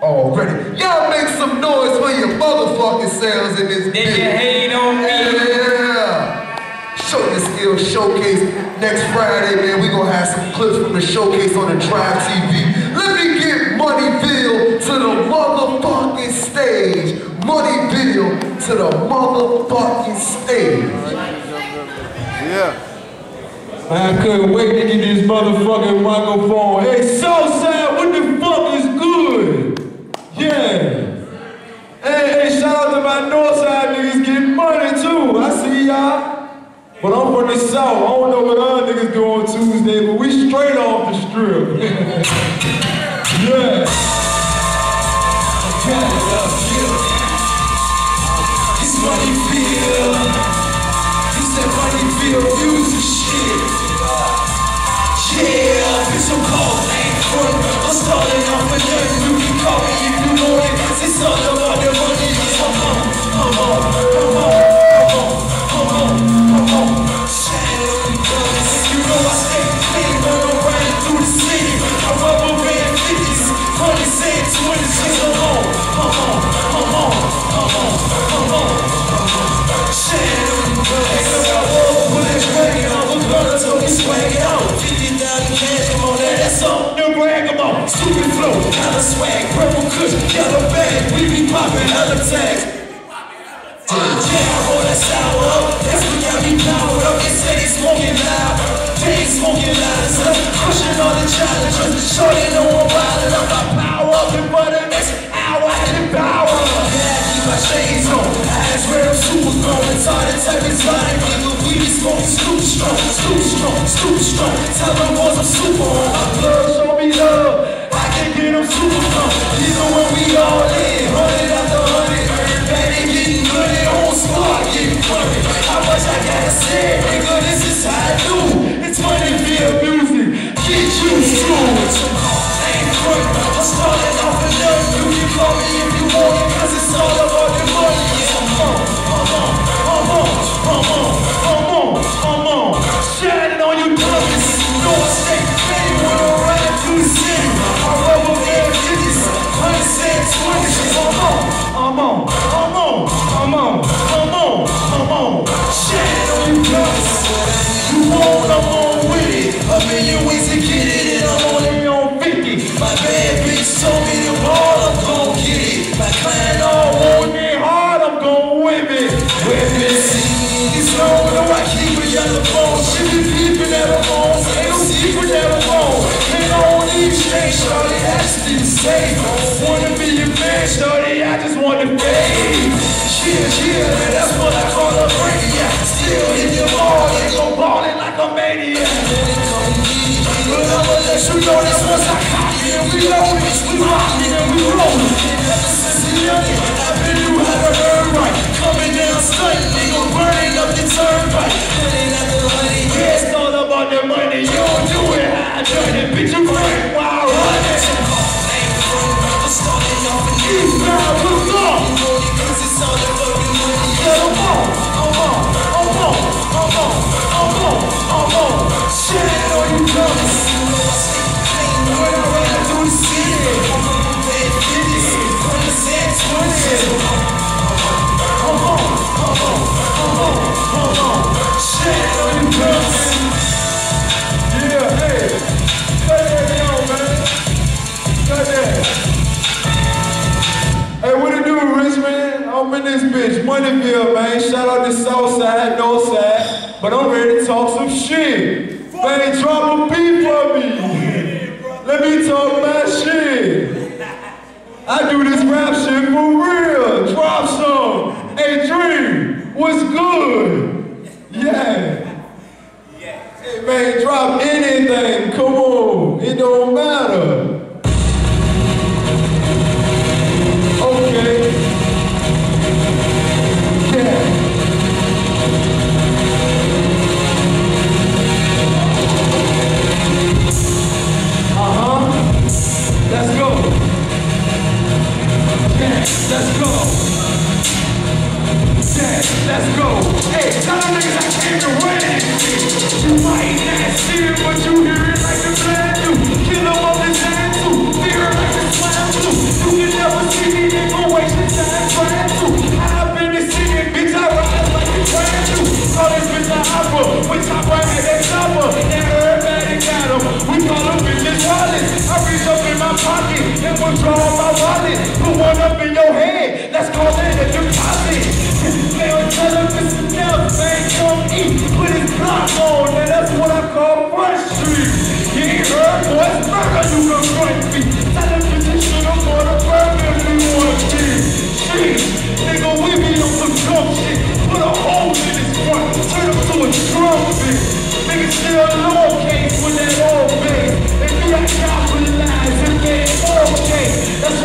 Already. Y'all make some noise for your motherfucking selves in this Then bitch. you hate on me. Yeah. Show your skill showcase next Friday, man. We gonna have some clips from the showcase on the Drive TV. Let me get Moneyville to the motherfucking stage. Moneyville to the motherfucking stage. Yeah. I couldn't wait to get this motherfucking microphone. Hey, Southside, what the fuck is good? Yeah. Hey, hey, shout out to my Northside niggas getting money too. I see y'all. But I'm from the South. I don't know what other niggas do on Tuesday, but we straight off the strip. yeah. Purple kush, bag. We be popping hella tags. Yeah, roll that sour up. That's what got me powered up. They say they smoking loud. They ain't smoking loud. Crushing all the challengers. Shorty know I'm It. Whip it. It's long, though I keep a yellow phone. She be peeping at her phone, ain't no secret at her phone. And I don't need straight, shorty, need to save. Wanna be your man, shorty, I just want to fade. Yeah, yeah, and that's what I call a brainiac. Still in your ball, ain't gon' ballin' like a maniac. But I'ma let you know this once I it and we loaded, we rockin' and it's all about the money. You do it I done it, bitch, you But I'm ready to talk some shit. Man, drop a beat for me. Let me talk my shit. I do this rap shit for real. Drop some. Hey, Dream, what's good? Yeah. Hey, man, drop anything. Come on. It don't matter. let's go. Dead, let's go. Hey, tell them niggas I came to win. You might not see it, but you hear it like a plan do. Kill them all the time too. Fear it like a slam too. You can never see me, nigga, wasting time trying to. I've been the city, bitch, I ride like a train do. Call this bitch a hopper. We top right at that chopper. And everybody got him. We call them bitches Wallace and withdraw my wallet. Put one up in your head, let's call it a deposit. Tell him it's enough, man, come eat. Put his block on, and that's what I call Front Street. You ain't heard, boy, it's murder you can front me. Him position, I'm gonna burn want to. Shit, nigga, we be on some dumb shit. Put a hole in his front, turn him to a trumpet. Nigga still lowercase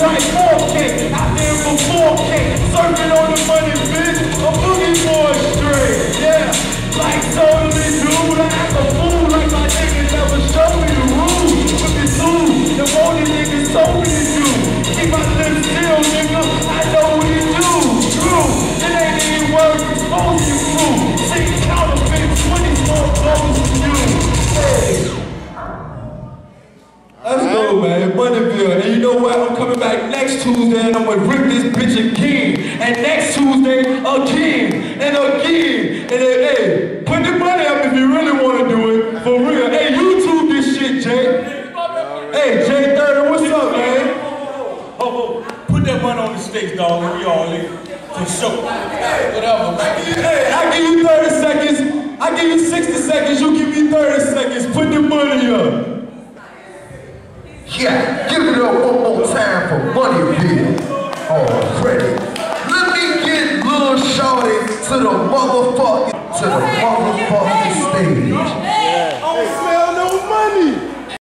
24. Tuesday and I'm gonna rip this bitch again. And next Tuesday, again. And again. And then, hey, put the money up if you really wanna do it. For real. Hey, YouTube this shit, Jay. Hey, Jay 30, what's up, man? Oh, oh, put that money on the stakes, dog, and we all in. For sure. Whatever, man. Hey, I give you 30 seconds. I give you 60 seconds. You give me 30 seconds. Put the money up. Yeah, give it up one more time for Moneyville. Oh, credit. Let me get Lil Shorty to the motherfucking, to the motherfucking stage.